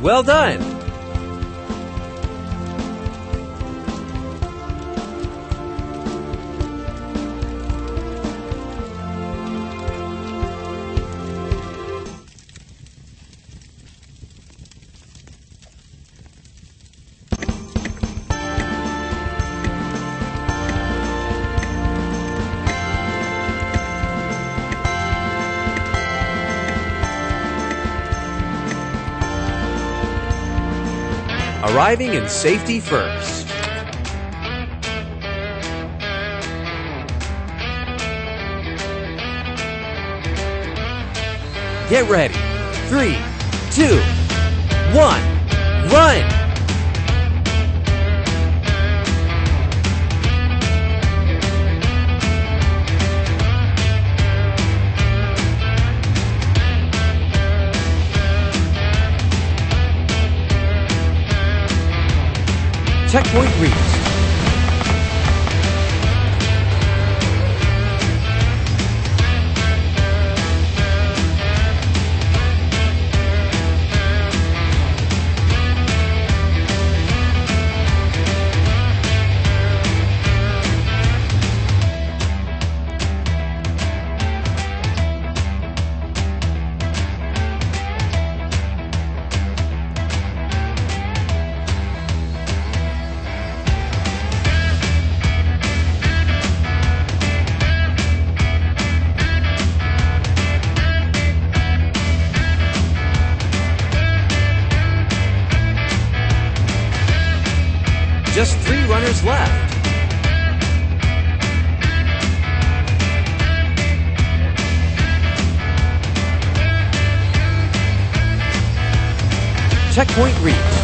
Well done! Arriving in safety first. Get ready. Three, two, one, run! Checkpoint reached. Just three runners left. Checkpoint reached.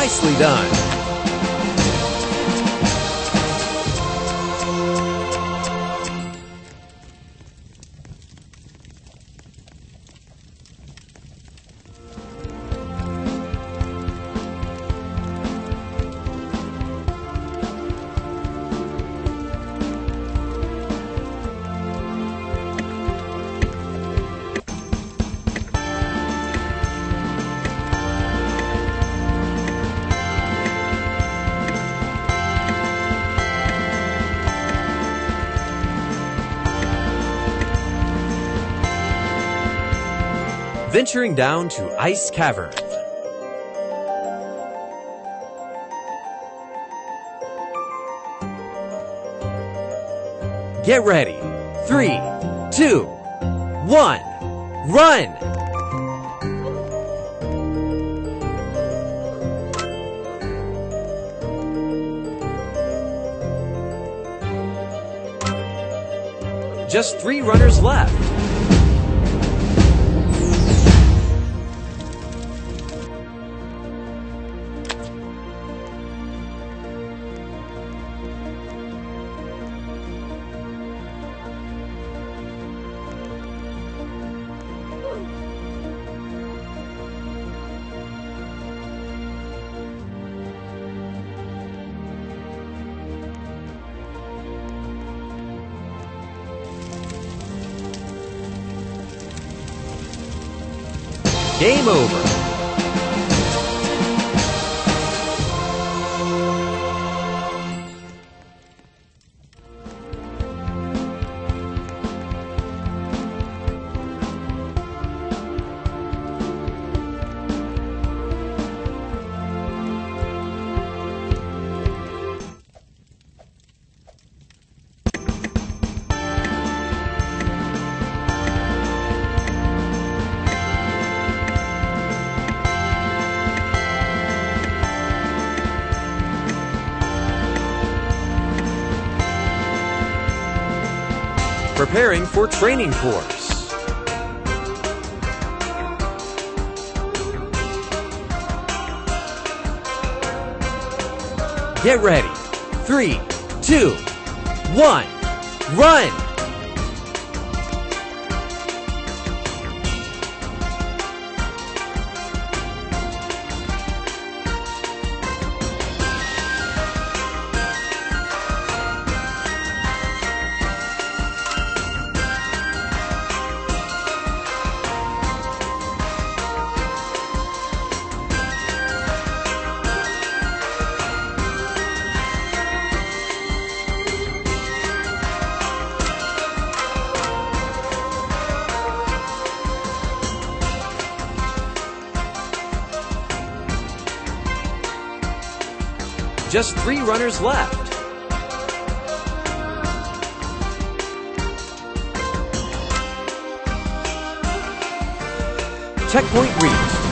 Nicely done. Venturing down to Ice Cavern. Get ready. Three, two, one, run! Just three runners left. Game over. preparing for training course. Get ready. Three, two, one, run! Just three runners left. Checkpoint reached.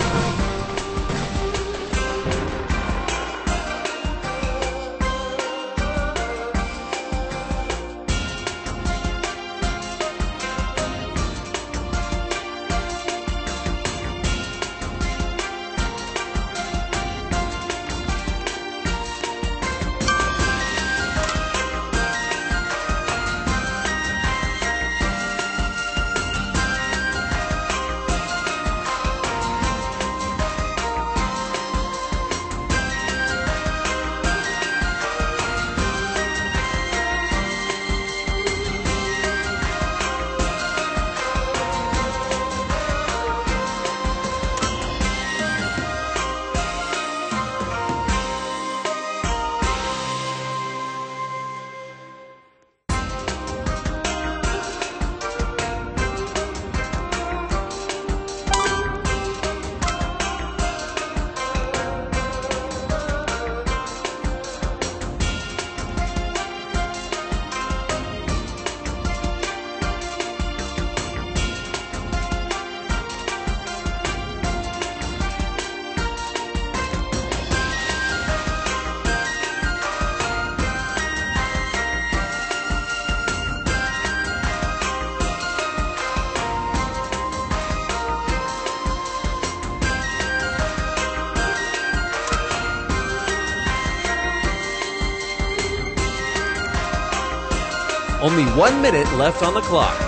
Only one minute left on the clock.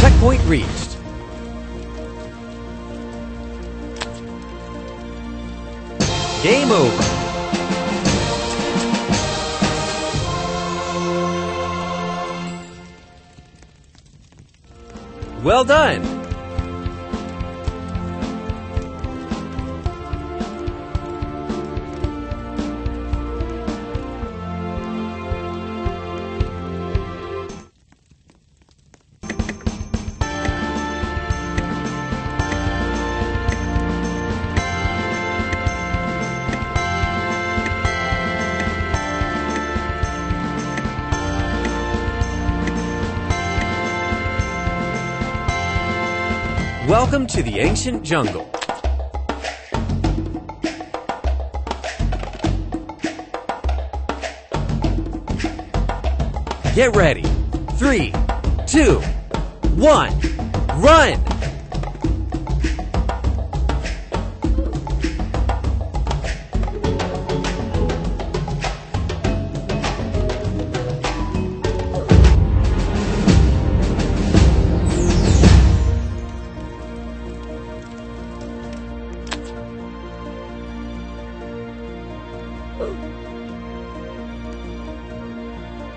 Checkpoint reached. Game over. Well done. Welcome to the ancient jungle. Get ready. Three, two, one, run!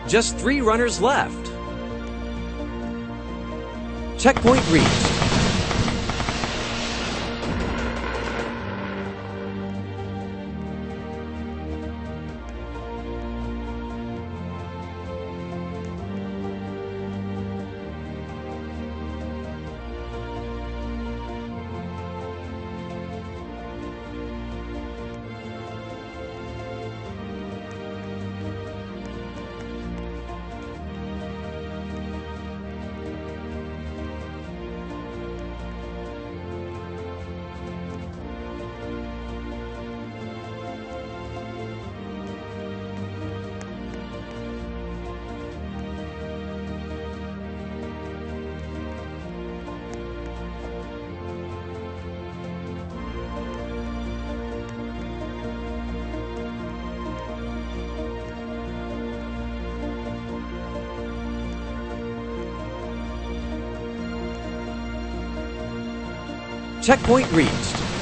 Just three runners left. Checkpoint reached. Checkpoint reached.